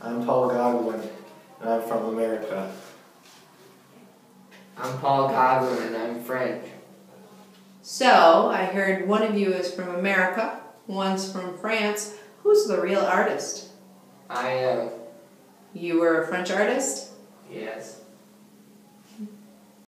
I'm Paul Gauguin, and I'm from America. I'm Paul Gauguin and I'm French. So, I heard one of you is from America, one's from France. Who's the real artist? I am. You were a French artist? Yes.